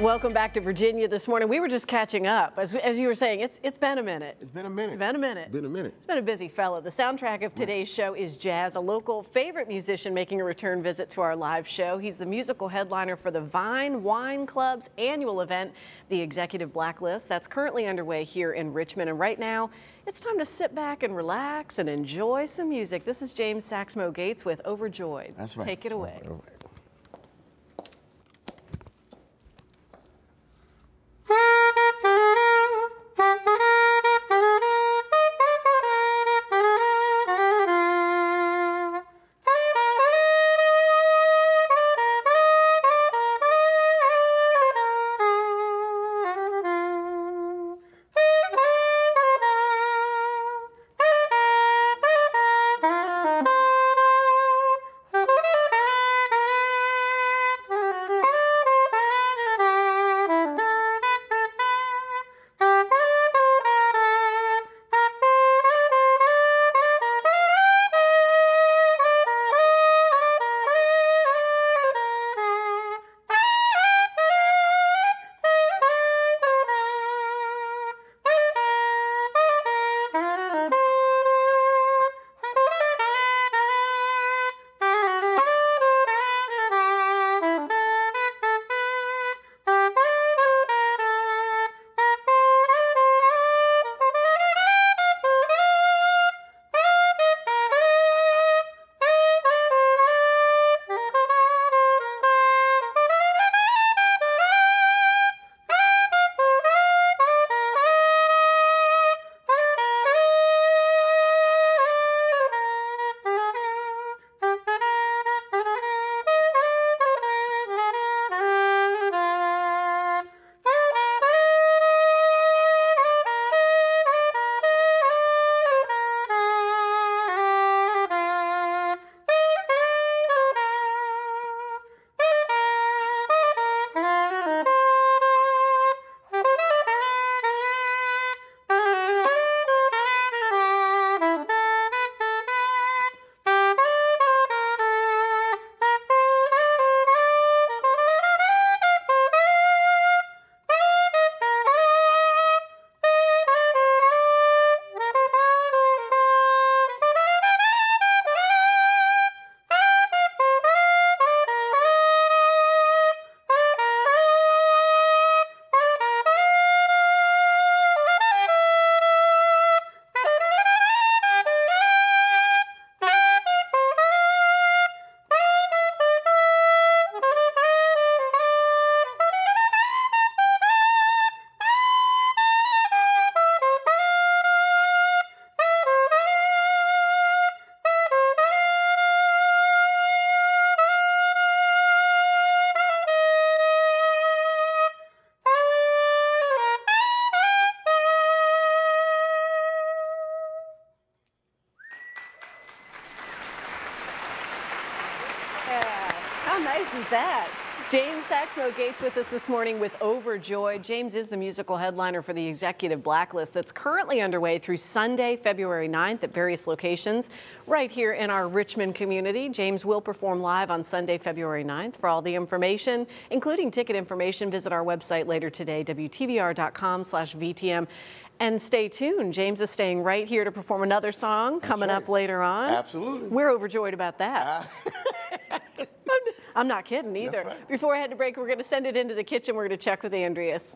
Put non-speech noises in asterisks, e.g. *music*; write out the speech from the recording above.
Welcome back to Virginia this morning. We were just catching up. As, as you were saying, it's, it's been a minute. It's been a minute. It's been a minute. Been a minute. It's been a busy fella. The soundtrack of today's show is Jazz, a local favorite musician making a return visit to our live show. He's the musical headliner for the Vine Wine Club's annual event, the Executive Blacklist, that's currently underway here in Richmond. And right now, it's time to sit back and relax and enjoy some music. This is James Saxmo Gates with Overjoyed. That's right. Take it away. How nice is that? James Saxmo Gates with us this morning with Overjoyed. James is the musical headliner for the Executive Blacklist that's currently underway through Sunday, February 9th at various locations right here in our Richmond community. James will perform live on Sunday, February 9th. For all the information, including ticket information, visit our website later today, WTVR.com slash VTM. And stay tuned. James is staying right here to perform another song coming right. up later on. Absolutely. We're overjoyed about that. Ah. *laughs* I'm not kidding either. right. Before I head to break, we're going to send it into the kitchen. We're going to check with Andreas.